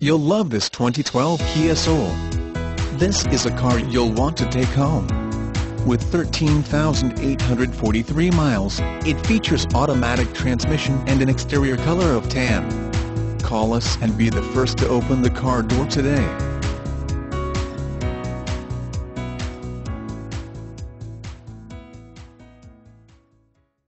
You'll love this 2012 Kia Soul. This is a car you'll want to take home. With 13,843 miles, it features automatic transmission and an exterior color of tan. Call us and be the first to open the car door today.